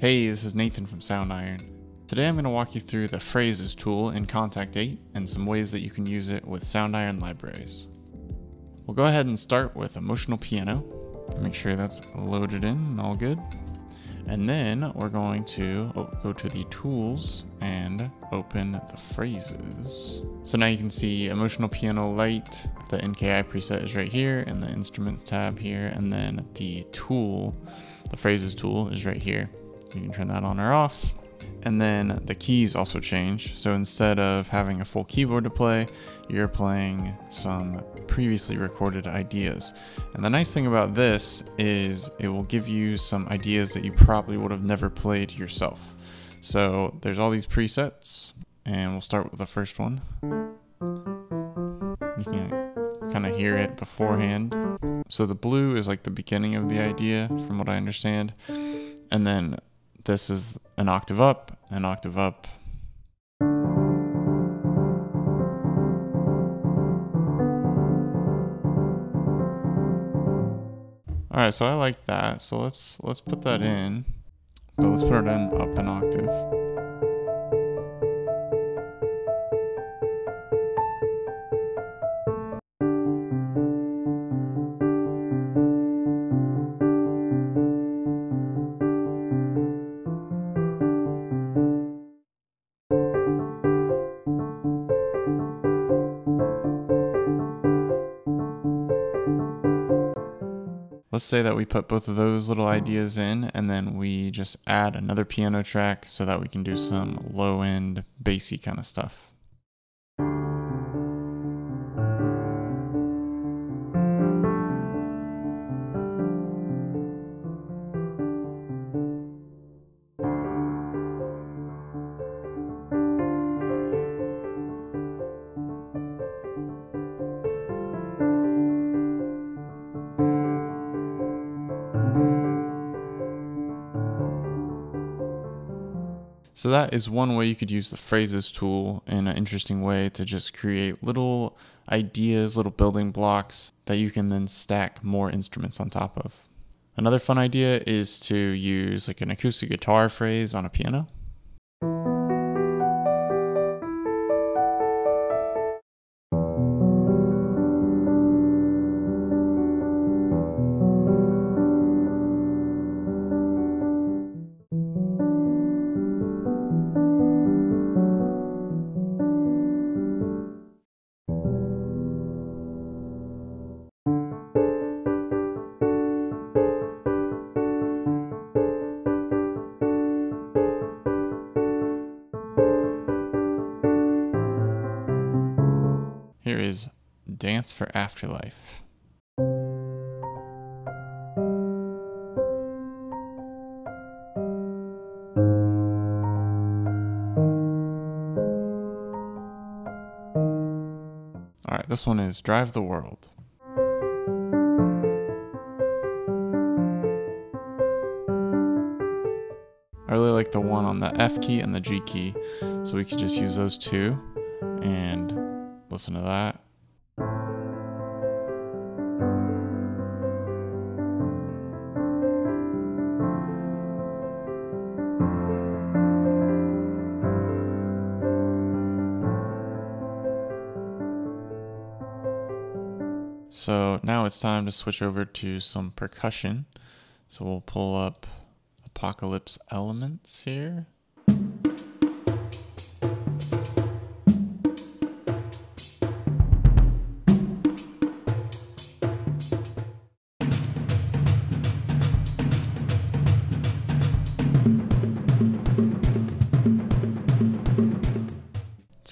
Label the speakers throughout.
Speaker 1: Hey, this is Nathan from Soundiron. Today I'm going to walk you through the Phrases tool in Kontakt 8 and some ways that you can use it with Soundiron libraries. We'll go ahead and start with Emotional Piano. Make sure that's loaded in and all good. And then we're going to oh, go to the tools and open the phrases. So now you can see Emotional Piano Lite, the NKI preset is right here, and the Instruments tab here, and then the tool, the phrases tool is right here. You can turn that on or off. And then the keys also change. So instead of having a full keyboard to play, you're playing some previously recorded ideas. And the nice thing about this is it will give you some ideas that you probably would have never played yourself. So there's all these presets, and we'll start with the first one. You can kind of hear it beforehand. So the blue is like the beginning of the idea, from what I understand. And then this is an octave up, an octave up. All right, so I like that. So let's let's put that in, but let's put it in up an octave. Let's say that we put both of those little ideas in and then we just add another piano track so that we can do some low end bassy kind of stuff. So that is one way you could use the phrases tool in an interesting way to just create little ideas, little building blocks that you can then stack more instruments on top of. Another fun idea is to use like an acoustic guitar phrase on a piano. Dance for Afterlife. Alright, this one is Drive the World. I really like the one on the F key and the G key, so we could just use those two and listen to that. So now it's time to switch over to some percussion. So we'll pull up Apocalypse Elements here.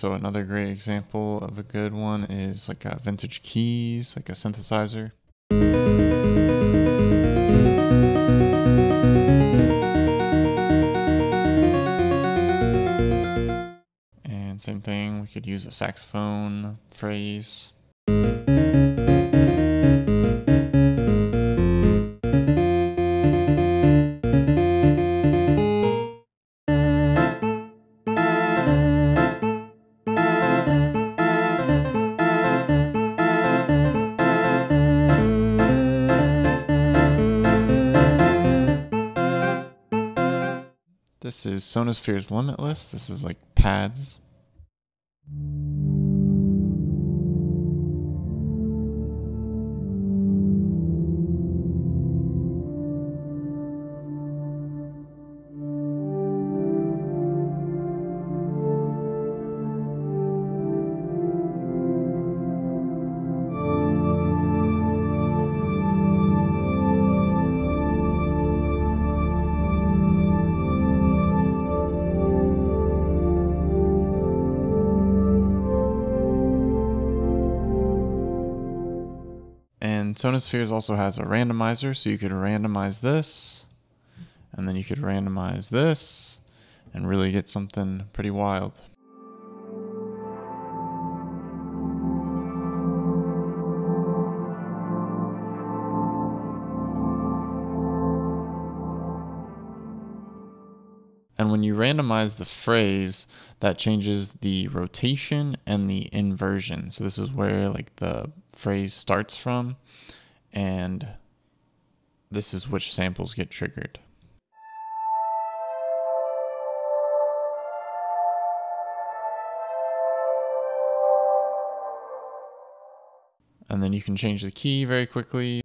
Speaker 1: So another great example of a good one is like a vintage keys, like a synthesizer. And same thing, we could use a saxophone phrase. This is Sonosphere's Limitless. This is like pads. And Sonospheres also has a randomizer, so you could randomize this, and then you could randomize this, and really get something pretty wild. And when you randomize the phrase, that changes the rotation and the inversion. So this is where like the phrase starts from, and this is which samples get triggered. And then you can change the key very quickly.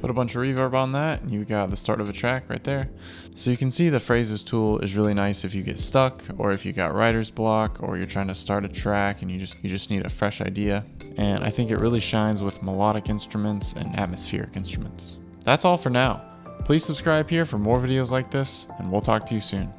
Speaker 1: Put a bunch of reverb on that and you got the start of a track right there. So you can see the phrases tool is really nice if you get stuck or if you got writer's block or you're trying to start a track and you just you just need a fresh idea. And I think it really shines with melodic instruments and atmospheric instruments. That's all for now. Please subscribe here for more videos like this and we'll talk to you soon.